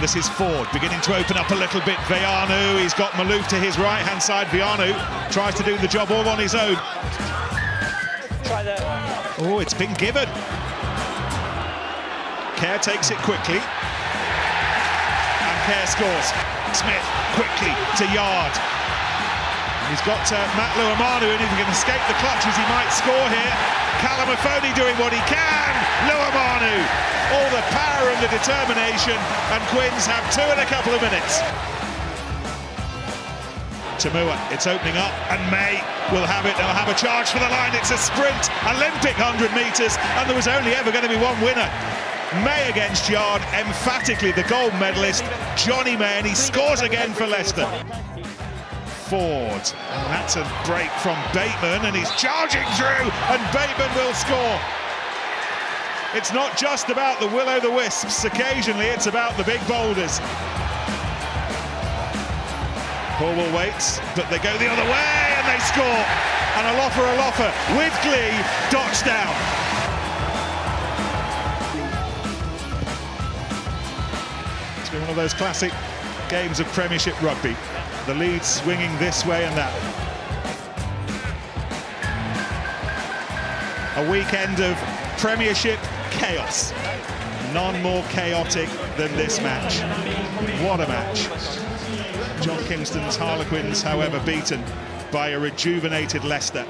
This is Ford beginning to open up a little bit. Veainu, he's got Malouf to his right-hand side. Veainu tries to do the job all on his own. Try that. Oh, it's been given. Care takes it quickly. And Care scores. Smith quickly to Yard. He's got uh, Matt Luamanu, and if he can escape the clutches, he might score here. Kalamafoni doing what he can. Luamanu, all the power the determination, and Quins have two in a couple of minutes. Toomua, it's opening up, and May will have it. They'll have a charge for the line. It's a sprint, Olympic 100 metres, and there was only ever going to be one winner. May against Yard, emphatically the gold medalist, Jonny May, and he scores again for Leicester. Ford, and that's a break from Bateman, and he's charging through, and Bateman will score. It's not just about the will-o'-the-wisps, occasionally it's about the big boulders. Cornwall waits, but they go the other way, and they score. And Alofa Alofa, with glee, dots down. It's been one of those classic games of Premiership rugby. The lead swinging this way and that. A weekend of Premiership chaos. None more chaotic than this match. What a match. John Kingston's Harlequins, however, beaten by a rejuvenated Leicester.